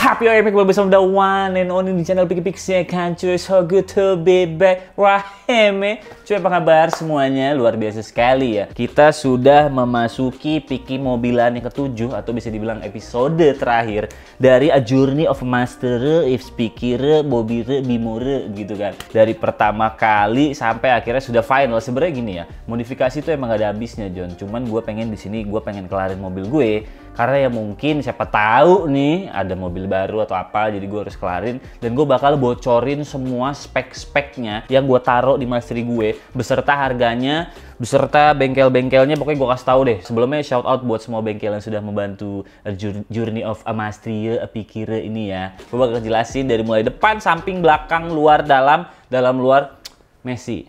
up yo epic kembali bersama the one and only di channel Piki Pixie kan cuy so good to be back. Raheme cuy apa kabar semuanya? Luar biasa sekali ya. Kita sudah memasuki Piki mobilan yang ketujuh atau bisa dibilang episode terakhir dari A Journey of Master if Pikire Bobire Bimore gitu kan. Dari pertama kali sampai akhirnya sudah final. Sebenarnya gini ya modifikasi itu emang gak ada habisnya John. Cuman gue pengen di sini gue pengen kelarin mobil gue karena ya mungkin siapa tahu nih ada mobil baru atau apa jadi gue harus kelarin. Dan gue bakal bocorin semua spek-speknya yang gue taruh di mastery gue beserta harganya beserta bengkel-bengkelnya. Pokoknya gue kasih tahu deh. Sebelumnya shout out buat semua bengkel yang sudah membantu journey of a mastery a pikire ini ya. Gue bakal jelasin dari mulai depan samping belakang luar dalam. Dalam luar Messi.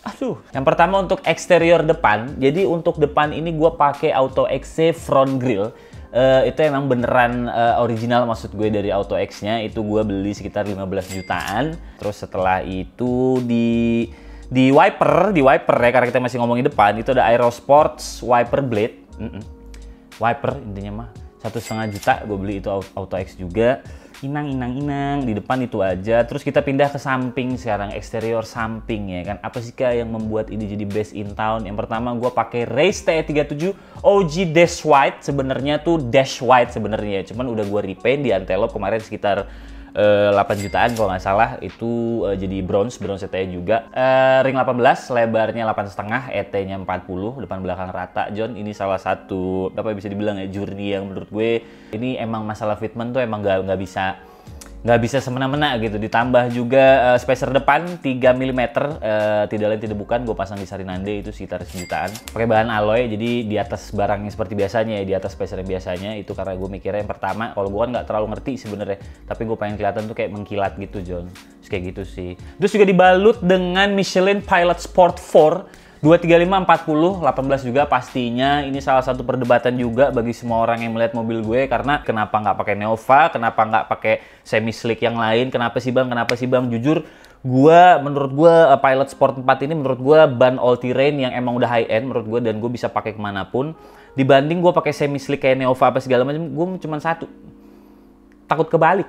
Aduh, yang pertama untuk eksterior depan. Jadi untuk depan ini gue pakai Auto X front grill. Uh, itu emang beneran uh, original maksud gue dari Auto X-nya itu gue beli sekitar 15 jutaan. Terus setelah itu di di wiper, di wiper ya karena kita masih ngomongin depan itu ada Aero Sports wiper blade. Mm -mm. Wiper intinya mah satu setengah juta gue beli itu Auto X juga inang inang inang di depan itu aja. Terus kita pindah ke samping sekarang eksterior samping ya kan. Apa sih kak yang membuat ini jadi best in town? Yang pertama gue pakai Race T37 OG Dash White. Sebenarnya tuh Dash White sebenarnya. Cuman udah gue repaint di Antelope kemarin sekitar uh, 8 jutaan kalau nggak salah itu uh, jadi bronze bronze ET juga. Uh, ring 18 lebarnya 8 setengah ET nya 40 depan belakang rata. John ini salah satu apa bisa dibilang ya journey yang menurut gue ini emang masalah fitment tuh emang nggak nggak bisa nggak bisa semena-mena gitu. Ditambah juga uh, spacer depan 3 mm uh, tidak lain tidak bukan gue pasang di Sarinande itu sekitar sejutaan. Pakai bahan alloy jadi di atas barangnya seperti biasanya ya di atas spacer biasanya itu karena gue mikirnya yang pertama kalau gue kan nggak terlalu ngerti sebenarnya tapi gue pengen kelihatan tuh kayak mengkilat gitu John. Terus kayak gitu sih. Terus juga dibalut dengan Michelin Pilot Sport 4 235 40 18 juga pastinya. Ini salah satu perdebatan juga bagi semua orang yang melihat mobil gue karena kenapa nggak pakai Neova kenapa nggak pakai semi slick yang lain? Kenapa sih bang? Kenapa sih bang? Jujur gue menurut gue uh, Pilot Sport 4 ini menurut gue ban all terrain yang emang udah high end menurut gue dan gue bisa pakai ke mana pun. Dibanding gue pakai semi slick kayak Neova apa segala macam gue cuma satu. Takut kebalik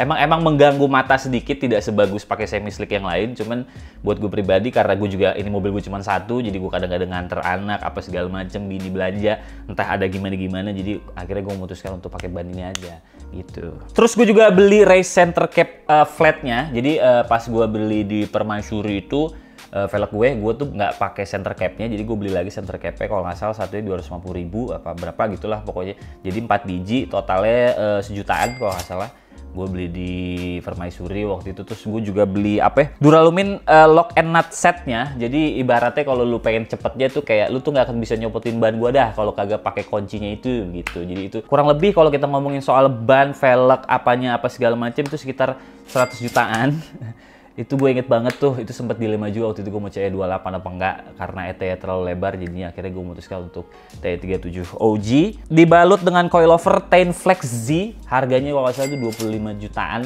emang emang mengganggu mata sedikit tidak sebagus pakai semi slick yang lain. Cuman buat gue pribadi karena gue juga ini mobil gue cuma satu jadi gue kadang-kadang nganter anak apa segala macam bini belanja entah ada gimana gimana jadi akhirnya gue memutuskan untuk pakai ban ini aja gitu. Terus gue juga beli race center cap uh, flatnya. Jadi uh, pas gue beli di permaisuri itu uh, velg gue, gue tuh nggak pakai center capnya, jadi gue beli lagi center capnya. Kalau nggak salah satunya 250 ribu apa berapa gitulah pokoknya. Jadi 4 biji, totalnya uh, sejutaan kalau nggak salah gue beli di Permaisuri waktu itu terus gue juga beli apa ya Duralumin uh, lock and nut setnya. Jadi ibaratnya kalau lu pengen cepetnya tuh kayak lu tuh nggak akan bisa nyopotin ban gue dah kalau kagak pakai kuncinya itu gitu. Jadi itu kurang lebih kalau kita ngomongin soal ban velg apanya apa segala macam itu sekitar 100 jutaan itu gue inget banget tuh itu sempat dilema juga waktu itu gue mau CE 28 apa enggak karena ET terlalu lebar jadinya akhirnya gue memutuskan untuk TE37 OG dibalut dengan coilover Tain Flex Z harganya kalau salah itu 25 jutaan.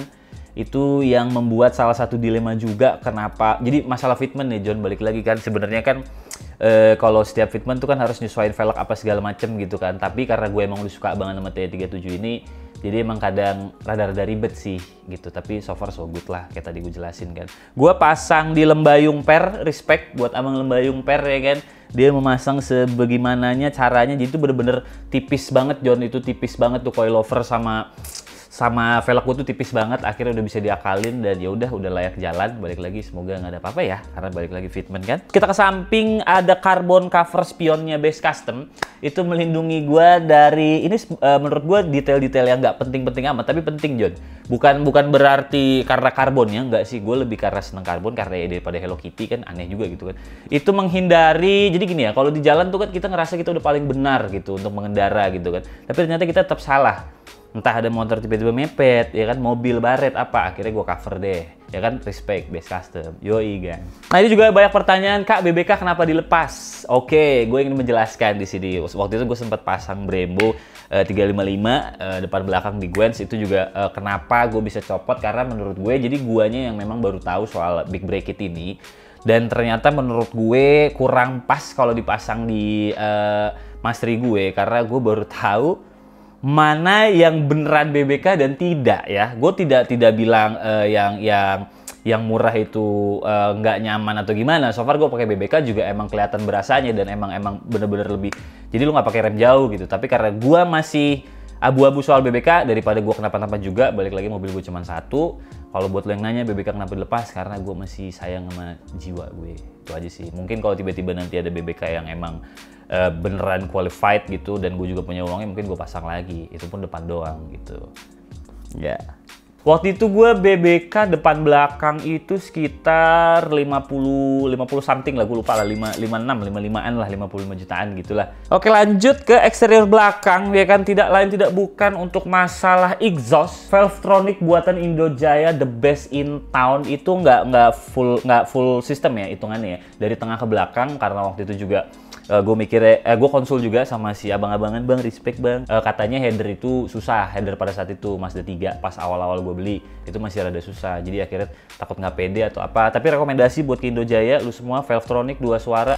Itu yang membuat salah satu dilema juga kenapa jadi masalah fitment nih John balik lagi kan. Sebenarnya kan e, kalau setiap fitment tuh kan harus nyesuaiin velg apa segala macem gitu kan. Tapi karena gue emang udah suka banget sama TE37 ini jadi emang kadang rada-rada ribet sih gitu, tapi so far so good lah kayak tadi gue jelasin kan. Gue pasang di Lembayung Per, respect buat abang Lembayung Per ya kan. Dia memasang sebagaimananya caranya, jadi itu bener-bener tipis banget John, itu tipis banget tuh coilover sama sama velg tuh tipis banget akhirnya udah bisa diakalin dan ya udah udah layak jalan. Balik lagi semoga nggak ada apa-apa ya karena balik lagi fitment kan? Kita ke samping ada carbon cover spionnya base custom. Itu melindungi gue dari ini uh, menurut gue detail-detail yang nggak penting-penting amat tapi penting John. Bukan bukan berarti karena karbonnya nggak sih. Gue lebih karena seneng karbon karena ya daripada Hello Kitty kan? Aneh juga gitu kan? Itu menghindari jadi gini ya kalau di jalan tuh kan kita ngerasa kita udah paling benar gitu untuk mengendara gitu kan? Tapi ternyata kita tetap salah entah ada motor tiba-tiba mepet ya kan? Mobil baret apa? Akhirnya gue cover deh. Ya kan? Respect base custom yoi kan nah ini juga banyak pertanyaan kak BBK kenapa dilepas? Oke gue ingin menjelaskan di sini. Waktu itu gue sempat pasang Brembo uh, 355 uh, depan belakang di Gwens. Itu juga uh, kenapa gue bisa copot? Karena menurut gue jadi guanya yang memang baru tahu soal big break it ini. Dan ternyata menurut gue kurang pas kalau dipasang di uh, mastery gue. Karena gue baru tahu mana yang beneran BBK dan tidak ya. Gue tidak tidak bilang uh, yang yang yang murah itu uh, nggak nyaman atau gimana. So far gue pakai BBK juga emang kelihatan berasanya dan emang emang bener-bener lebih. Jadi lu nggak pakai rem jauh gitu. Tapi karena gue masih abu-abu soal BBK daripada gue kenapa-napa juga balik lagi mobil gue cuma satu kalau buat lo yang nanya BBK kenapa dilepas karena gue masih sayang sama jiwa gue itu aja sih mungkin kalau tiba-tiba nanti ada BBK yang emang uh, beneran qualified gitu dan gue juga punya uangnya mungkin gue pasang lagi. Itu pun depan doang gitu. Ya. Yeah. Waktu itu gue BBK depan belakang itu sekitar 50 50 something lah gue lupa lah 5 56 55-an lah 55 jutaan gitulah. Oke lanjut ke eksterior belakang ya kan? Tidak lain tidak bukan untuk masalah exhaust Valvetronic buatan Indojaya the best in town. Itu nggak nggak full nggak full system ya hitungannya ya. Dari tengah ke belakang karena waktu itu juga uh, eh, gue mikirnya, eh, gue konsul juga sama si abang-abangan bang, respect bang. Uh, katanya header itu susah, header pada saat itu Mazda 3 pas awal-awal gue beli itu masih rada susah. Jadi akhirnya takut nggak pede atau apa. Tapi rekomendasi buat Kindo Jaya, lu semua Valvetronic dua suara.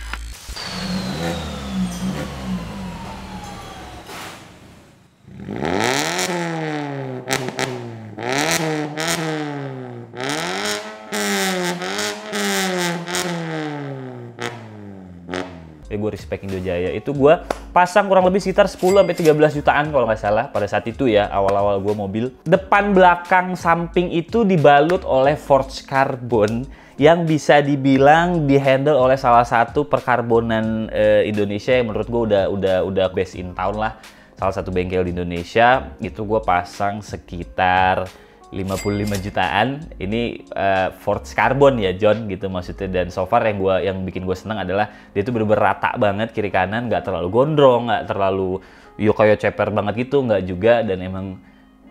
Ya respect Indojaya. Itu gue pasang kurang lebih sekitar 10 sampai 13 jutaan kalau nggak salah pada saat itu ya awal-awal gue mobil. Depan belakang samping itu dibalut oleh forged carbon yang bisa dibilang dihandle oleh salah satu perkarbonan e, Indonesia yang menurut gue udah udah udah best in town lah. Salah satu bengkel di Indonesia. Itu gue pasang sekitar 55 jutaan. Ini uh, Ford Carbon ya John gitu maksudnya. Dan so far yang gua yang bikin gue seneng adalah dia itu bener-bener rata banget kiri kanan nggak terlalu gondrong nggak terlalu yo kayak ceper banget gitu nggak juga. Dan emang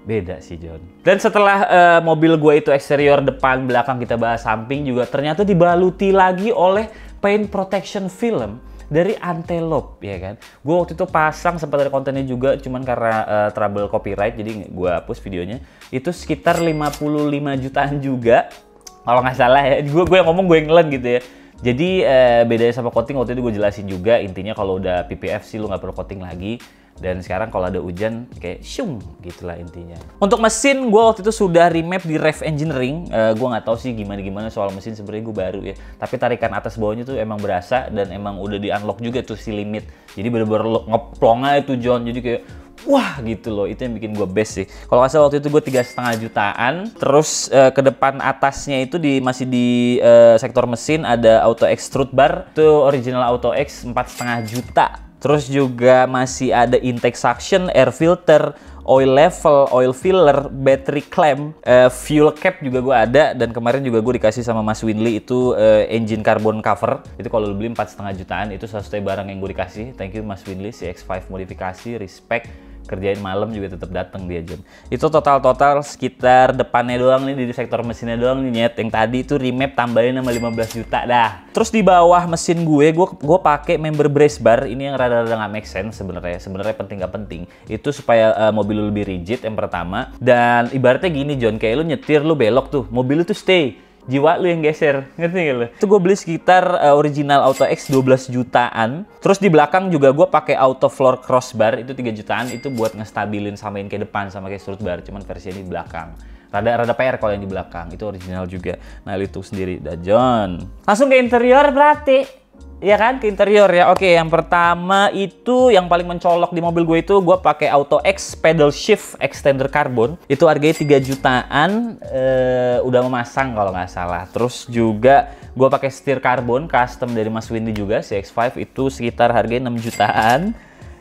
beda sih John. Dan setelah uh, mobil gue itu eksterior depan belakang kita bahas samping juga ternyata dibaluti lagi oleh paint protection film dari Antelope ya kan. Gue waktu itu pasang sempat ada kontennya juga cuman karena uh, trouble copyright jadi gue hapus videonya. Itu sekitar 55 jutaan juga kalau nggak salah ya. Gue gue yang ngomong gue yang ngelen gitu ya. Jadi uh, bedanya sama coating waktu itu gue jelasin juga intinya kalau udah PPF sih lu nggak perlu coating lagi dan sekarang kalau ada hujan kayak syung gitulah intinya. Untuk mesin gue waktu itu sudah remap di Rev Engineering. Uh, gue nggak tahu sih gimana gimana soal mesin sebenarnya gue baru ya. Tapi tarikan atas bawahnya tuh emang berasa dan emang udah di unlock juga tuh si limit. Jadi bener-bener ngeplong aja tuh John. Jadi kayak wah gitu loh itu yang bikin gue best sih kalau nggak waktu itu gue tiga setengah jutaan terus uh, ke depan atasnya itu di masih di uh, sektor mesin ada auto extrude bar itu original auto X empat setengah juta Terus juga masih ada intake suction, air filter, oil level, oil filler, battery clamp, uh, fuel cap juga gue ada dan kemarin juga gue dikasih sama Mas Winley itu uh, engine carbon cover. Itu kalau lu beli empat setengah jutaan itu satu barang yang gue dikasih. Thank you Mas Winley, CX5 modifikasi, respect kerjain malam juga tetap datang dia John. Itu total-total sekitar depannya doang nih di sektor mesinnya doang nih nyet. Yang tadi itu remap tambahin sama 15 juta dah. Terus di bawah mesin gue, gue gue pakai member brace bar ini yang rada-rada nggak make sense sebenarnya. Sebenarnya penting nggak penting. Itu supaya uh, mobil lu lebih rigid yang pertama. Dan ibaratnya gini John, kayak lu nyetir lu belok tuh, mobil lu tuh stay jiwa lu yang geser ngerti gak lu? Itu gue beli sekitar uh, original Auto X 12 jutaan. Terus di belakang juga gue pakai Auto Floor Crossbar itu 3 jutaan itu buat ngestabilin samain ke depan sama kayak strut bar cuman versi ini di belakang. Rada rada PR kalau yang di belakang itu original juga. Nah itu sendiri dan John. Langsung ke interior berarti. Iya kan? Ke interior ya. Oke, yang pertama itu yang paling mencolok di mobil gue itu gue pakai Auto X pedal shift extender carbon. Itu harganya 3 jutaan eh, udah memasang kalau nggak salah. Terus juga gue pakai setir karbon custom dari Mas Windy juga CX5 itu sekitar harganya 6 jutaan.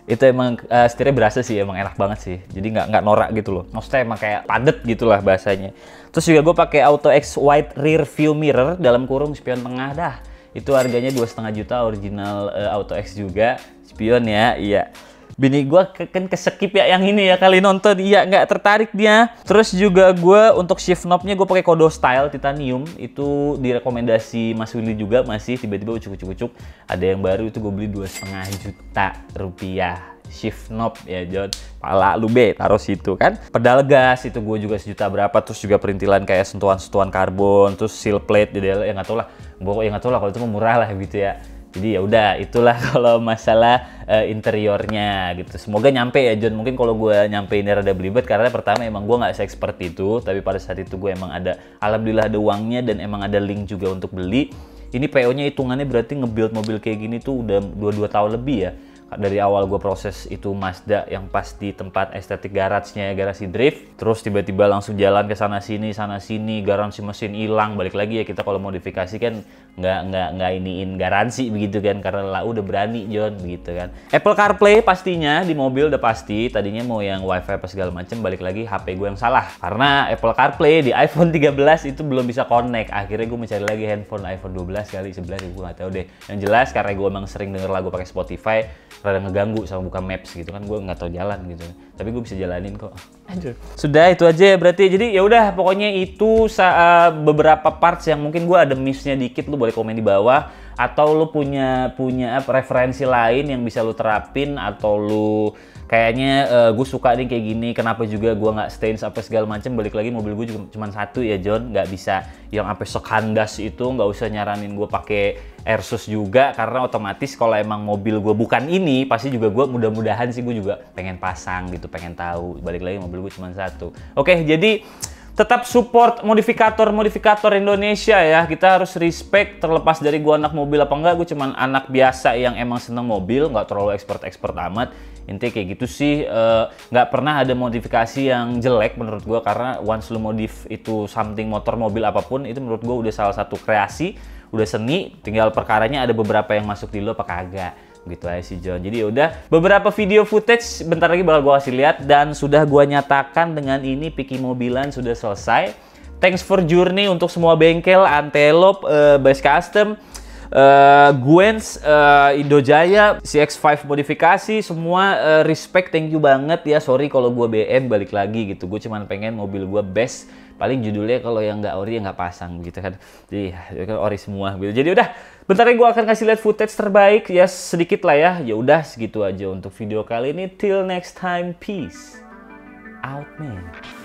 Itu emang uh, setirnya berasa sih emang enak banget sih. Jadi nggak nggak norak gitu loh. Maksudnya emang kayak padet gitulah bahasanya. Terus juga gue pakai Auto X White Rear View Mirror dalam kurung spion tengah dah itu harganya dua setengah juta original uh, Auto X juga. Spion ya iya. Bini gue ke kan kesekip ya yang ini ya kali nonton. Iya nggak tertarik dia. Terus juga gue untuk shift knobnya gue pakai kodo style titanium. Itu direkomendasi Mas Willy juga masih tiba-tiba ucuk-ucuk ada yang baru itu gue beli dua setengah juta rupiah shift knob ya John pala lu be taruh situ kan pedal gas itu gue juga sejuta berapa terus juga perintilan kayak sentuhan-sentuhan karbon terus seal plate di dalam ya nggak tau lah gue yang nggak tau lah kalau itu murah lah gitu ya Jadi ya udah itulah kalau masalah uh, interiornya gitu. Semoga nyampe ya John. Mungkin kalau gue nyampe ini rada belibet karena pertama emang gue nggak se-expert itu, tapi pada saat itu gue emang ada alhamdulillah ada uangnya dan emang ada link juga untuk beli. Ini PO-nya hitungannya berarti nge-build mobil kayak gini tuh udah 2-2 tahun lebih ya dari awal gue proses itu Mazda yang pas di tempat estetik garage-nya garasi drift. Terus tiba-tiba langsung jalan ke sana sini sana sini garansi mesin hilang. Balik lagi ya kita kalau modifikasi kan nggak nggak nggak iniin garansi begitu kan karena lah udah berani John begitu kan. Apple CarPlay pastinya di mobil udah pasti. Tadinya mau yang WiFi apa segala macem balik lagi HP gue yang salah. Karena Apple CarPlay di iPhone 13 itu belum bisa connect. Akhirnya gue mencari lagi handphone iPhone 12 kali 11 gue nggak tahu deh. Yang jelas karena gue emang sering denger lagu pakai Spotify rada ngeganggu sama buka maps gitu kan gue nggak tahu jalan gitu tapi gue bisa jalanin kok. Aduh. sudah itu aja ya berarti. Jadi ya udah pokoknya itu saat beberapa parts yang mungkin gue ada missnya dikit lu boleh komen di bawah. Atau lu punya punya referensi lain yang bisa lu terapin atau lu kayaknya uh, eh, gue suka nih kayak gini kenapa juga gue nggak stains apa segala macam balik lagi mobil gue juga cuma satu ya John. Nggak bisa yang sampai sekandas itu nggak usah nyaranin gue pakai Airsus juga karena otomatis kalau emang mobil gue bukan ini pasti juga gue mudah-mudahan sih gue juga pengen pasang gitu pengen tahu. Balik lagi mobil gue cuma satu. Oke jadi tetap support modifikator-modifikator Indonesia ya. Kita harus respect terlepas dari gua anak mobil apa enggak, gue cuman anak biasa yang emang seneng mobil, nggak terlalu expert-expert amat. Intinya kayak gitu sih, eh, nggak uh, pernah ada modifikasi yang jelek menurut gua karena once lu modif itu something motor mobil apa pun itu menurut gua udah salah satu kreasi, udah seni, tinggal perkaranya ada beberapa yang masuk di lo apa kagak gitu aja sih John. Jadi ya udah beberapa video footage bentar lagi bakal gue kasih lihat dan sudah gue nyatakan dengan ini Piki Mobilan sudah selesai. Thanks for journey untuk semua bengkel, Antelope, uh, Base Custom, uh, Gwens, uh, Indojaya, CX5 modifikasi, semua uh, respect, thank you banget ya. Sorry kalau gue BM balik lagi gitu. Gue cuman pengen mobil gue best paling judulnya kalau yang nggak ori ya nggak pasang gitu kan jadi ya kan ori semua gitu jadi udah bentar lagi gue akan kasih lihat footage terbaik. Ya sedikit lah ya. Ya udah segitu aja untuk video kali ini. Till next time peace. Out man